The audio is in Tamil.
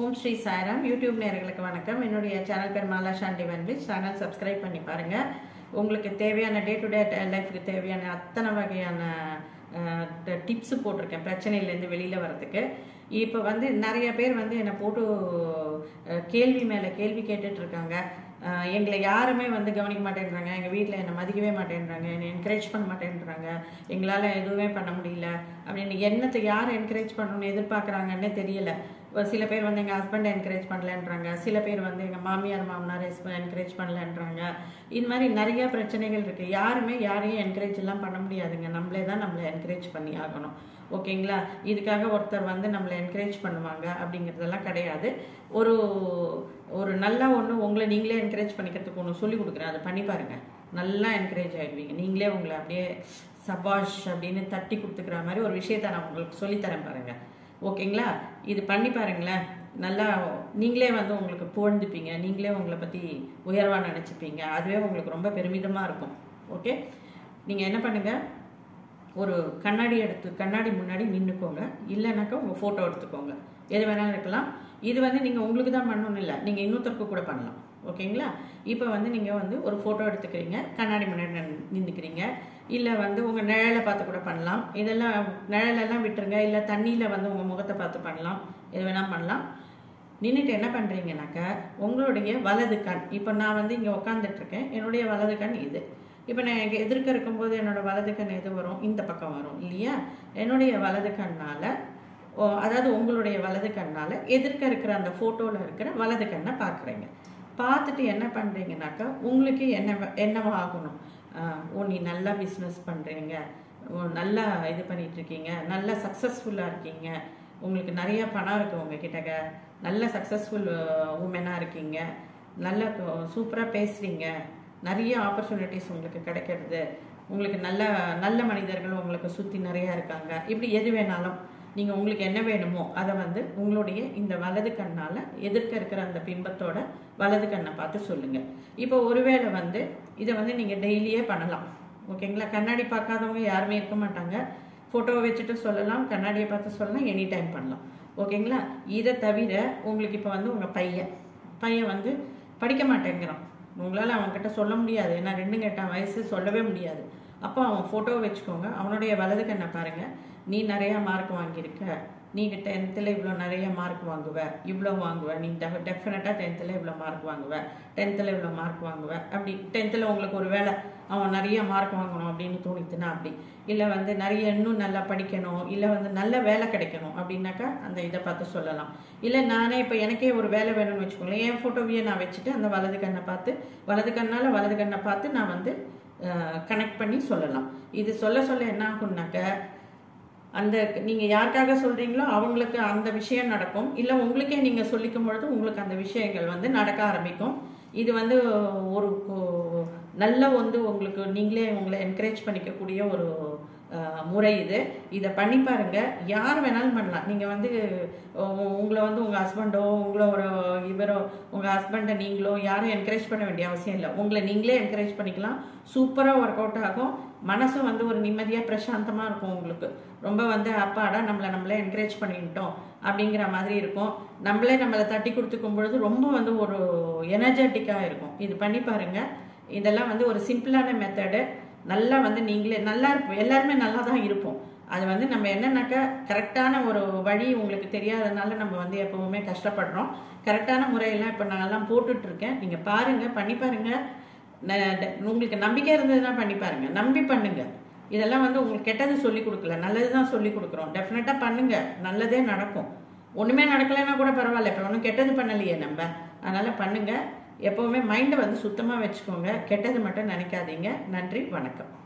ஓம் ஸ்ரீ சாய்ராம். யூடியூப் நேர்களுக்கு வணக்கம். என்னுடைய சேனல் பேர் மாலா சாண்டி சேனல் சப்ஸ்கிரைப் பண்ணி பாருங்க. உங்களுக்கு தேவையான டே டு டே லைஃபுக்கு தேவையான அத்தனை வகையான டிப்ஸ் போட்டிருக்கேன். பிரச்சனையிலேருந்து வெளியில் வரதுக்கு இப்போ வந்து நிறைய பேர் வந்து என்னை போட்டு கேள்வி மேலே கேள்வி கேட்டுட்ருக்காங்க எங்களை யாருமே வந்து கவனிக்க மாட்டேன்றாங்க. எங்கள் வீட்டில் என்னை மதிக்கவே மாட்டேன்றாங்க. என்னை என்கரேஜ் பண்ண மாட்டேன்றாங்க. எங்களால் எதுவுமே பண்ண முடியல அப்படின்னு என்னத்தை யார் என்கரேஜ் பண்ணணும்னு எதிர்பார்க்குறாங்கன்னே தெரியலை. சில பேர் வந்து எங்கள் ஹஸ்பண்டை என்கரேஜ் பண்ணலன்றாங்க. சில பேர் வந்து எங்கள் மாமியார் மாமனார் என்கரேஜ் பண்ணலன்றாங்க. இது மாதிரி நிறைய பிரச்சனைகள் இருக்குது யாருமே யாரையும் என்கரேஜ் எல்லாம் பண்ண முடியாதுங்க. நம்மளே தான் நம்மளை என்கரேஜ் பண்ணி ஆகணும். ஓகேங்களா? இதுக்காக ஒருத்தர் வந்து நம்மளை என்கரேஜ் பண்ணுவாங்க அப்படிங்கிறதெல்லாம் கிடையாது. ஒரு ஒரு நல்ல ஒன்று உங்களை நீங்களே என்கரேஜ் பண்ணிக்கிறதுக்கு ஒன்று சொல்லி கொடுக்குறேன். அதை பண்ணி பாருங்கள் நல்லா என்கரேஜ் ஆகிடுவீங்க நீங்களே உங்களை அப்படியே சபாஷ் அப்படின்னு தட்டி கொடுத்துக்கிற மாதிரி ஒரு விஷயத்தை நான் உங்களுக்கு சொல்லித்தரேன் பாருங்கள் ஓகேங்களா? இது பண்ணி பாருங்களேன். நல்லா நீங்களே வந்து உங்களுக்கு புகழ்ந்துப்பீங்க. நீங்களே உங்களை பற்றி உயர்வாக நினச்சிப்பீங்க. அதுவே உங்களுக்கு ரொம்ப பெருமிதமாக இருக்கும். ஓகே? நீங்கள் என்ன பண்ணுங்கள் ஒரு கண்ணாடி எடுத்து கண்ணாடி முன்னாடி நின்றுக்கோங்க இல்லைனாக்கா உங்கள் ஃபோட்டோ எடுத்துக்கோங்க. எது வேணாலும் இருக்கலாம் இது வந்து நீங்கள் உங்களுக்கு தான் பண்ணணும் இல்லை. நீங்கள் இன்னொருத்தருக்கு கூட பண்ணலாம். ஓகேங்களா? இப்போ வந்து நீங்கள் வந்து ஒரு ஃபோட்டோ எடுத்துக்கிறீங்க. கண்ணாடி முன்னாடி நின்றுக்கிறீங்க இல்லை வந்து உங்கள் நிழலை பார்த்து கூட பண்ணலாம். இதெல்லாம் நிழலெல்லாம் விட்டுருங்க. இல்லை தண்ணியில் வந்து உங்கள் முகத்தை பார்த்து பண்ணலாம். எது வேணால் பண்ணலாம். நின்றுட்டு என்ன பண்ணுறீங்கனாக்கா உங்களுடைய வலது கண் இப்போ நான் வந்து இங்கே உட்காந்துட்ருக்கேன் என்னுடைய வலது கண் இது. இப்போ நான் எதிர்க்க இருக்கும்போது என்னோடய வலது கண் எது வரும்? இந்த பக்கம் வரும் இல்லையா? என்னுடைய வலது கண்ணால் அதாவது உங்களுடைய வலது கண்ணால் எதிர்க்க இருக்கிற அந்த ஃபோட்டோவில் இருக்கிற வலது கண்ணை பார்க்குறீங்க. பார்த்துட்டு என்ன பண்ணுறீங்கனாக்கா உங்களுக்கு என்ன என்னவா ஆகணும்? ஓ நீ நல்லா பிஸ்னஸ் பண்ணுறீங்க நல்லா இது பண்ணிகிட்ருக்கீங்க நல்லா சக்ஸஸ்ஃபுல்லாக இருக்கீங்க. உங்களுக்கு நிறைய பணம் இருக்குது உங்ககிட்டக்க நல்ல சக்ஸஸ்ஃபுல் உமனாக இருக்கீங்க. நல்ல சூப்பராக பேசுகிறீங்க நிறைய ஆப்பர்ச்சுனிட்டிஸ் உங்களுக்கு கிடைக்கிறது. உங்களுக்கு நல்ல நல்ல மனிதர்கள் உங்களுக்கு சுற்றி நிறையா இருக்காங்க. இப்படி எது வேணாலும் நீங்கள் உங்களுக்கு என்ன வேணுமோ அதை வந்து உங்களுடைய இந்த வலது கண்ணால் எதிர்க்க இருக்கிற அந்த பிம்பத்தோட வலது கண்ணை பார்த்து சொல்லுங்கள் இப்போ ஒருவேளை வந்து இதை வந்து நீங்கள் டெய்லியே பண்ணலாம். ஓகேங்களா? கண்ணாடி பார்க்காதவங்க யாருமே இருக்க மாட்டாங்க. ஃபோட்டோவை வச்சுட்டு சொல்லலாம் கண்ணாடியை பார்த்து சொல்லலாம் எனி டைம் பண்ணலாம். ஓகேங்களா? இதை தவிர உங்களுக்கு இப்போ வந்து உங்கள் பையன் பையன் வந்து படிக்க மாட்டேங்கிறான். உங்களால் அவன்கிட்ட சொல்ல முடியாது. ஏன்னா ரெண்டு கெட்டான் வயசு சொல்லவே முடியாது. அப்போ அவன் ஃபோட்டோவை வச்சுக்கோங்க. அவனுடைய வலது கண்ணை பாருங்கள் நீ நிறையா மார்க் வாங்கியிருக்க. நீங்கள் டென்த்தில் இவ்வளோ நிறைய மார்க் வாங்குவ. இவ்வளோ வாங்குவ. நீ டெஃபினட்டாக டென்த்தில் இவ்வளோ மார்க் வாங்குவ. டென்த்தில் இவ்வளோ மார்க் வாங்குவ. அப்படி டென்த்தில் உங்களுக்கு ஒரு வேலை அவன் நிறைய மார்க் வாங்கணும் அப்படின்னு தோணித்துனா அப்படி. இல்லை வந்து நிறைய இன்னும் நல்லா படிக்கணும். இல்லை வந்து நல்ல வேலை கிடைக்கணும் அப்படின்னாக்கா அந்த இதை பார்த்து சொல்லலாம். இல்லை நானே இப்போ எனக்கே ஒரு வேலை வேணும்னு வச்சுக்கோங்களேன். என் ஃபோட்டோவையே நான் வச்சுட்டு அந்த வலது கண்ணை பார்த்து வலது கண்ணால் வலது கண்ணை பார்த்து நான் வந்து கனெக்ட் பண்ணி சொல்லலாம். இது சொல்ல சொல்ல என்ன ஆகும்னாக்க அந்த நீங்கள் யாருக்காக சொல்கிறீங்களோ அவங்களுக்கு அந்த விஷயம் நடக்கும். இல்லை உங்களுக்கே நீங்கள் சொல்லிக்கும் பொழுது உங்களுக்கு அந்த விஷயங்கள் வந்து நடக்க ஆரம்பிக்கும். இது வந்து ஒரு நல்ல வந்து உங்களுக்கு நீங்களே உங்களை என்கரேஜ் பண்ணிக்கக்கூடிய ஒரு முறை இது. இதை பண்ணி பாருங்க. யார் வேணாலும் பண்ணலாம். நீங்கள் வந்து உங்களை வந்து உங்கள் ஹஸ்பண்டோ உங்களோட இவரோ உங்கள் ஹஸ்பண்டை நீங்களோ யாரும் என்கரேஜ் பண்ண வேண்டிய அவசியம் இல்லை. உங்களை நீங்களே என்கரேஜ் பண்ணிக்கலாம். சூப்பராக ஒர்க் அவுட் ஆகும். மனசும் வந்து ஒரு நிம்மதியாக பிரசாந்தமாக இருக்கும் உங்களுக்கு. ரொம்ப வந்து அப்பாடா நம்மளை நம்மளே என்கரேஜ் பண்ணிட்டோம் அப்படிங்கிற மாதிரி இருக்கும். நம்மளே நம்மளை தட்டி கொடுத்துக்கும் பொழுது ரொம்ப வந்து ஒரு எனர்ஜெட்டிக்காக இருக்கும். இது பண்ணி பாருங்க. இதெல்லாம் வந்து ஒரு சிம்பிளான மெத்தடு நல்லா வந்து நீங்களே நல்லா இருப்போம் எல்லாருமே நல்லா தான் இருப்போம். அது வந்து நம்ம என்னன்னாக்கா கரெக்டான ஒரு வழி உங்களுக்கு தெரியாதனால நம்ம வந்து எப்பவுமே கஷ்டப்படுறோம். கரெக்டான முறையெல்லாம் இப்போ நாங்கள்லாம் போட்டுட்ருக்கேன். நீங்கள் பாருங்கள் பண்ணி பாருங்கள் உங்களுக்கு நம்பிக்கை இருந்ததுன்னா பண்ணி பாருங்கள் நம்பி பண்ணுங்கள் இதெல்லாம் வந்து உங்களுக்கு கெட்டது சொல்லி கொடுக்கல. நல்லது தான் சொல்லி கொடுக்குறோம். டெஃபினட்டாக பண்ணுங்கள் நல்லதே நடக்கும். ஒன்றுமே நடக்கலைன்னா கூட பரவாயில்ல. இப்போ ஒன்றும் கெட்டது பண்ணலையே நம்ம. அதனால் பண்ணுங்கள் எப்போவுமே மைண்டை வந்து சுத்தமாக வச்சுக்கோங்க. கெட்டது மட்டும் நினைக்காதீங்க. நன்றி வணக்கம்.